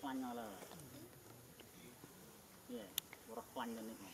quan nhau là yeah ora cho nên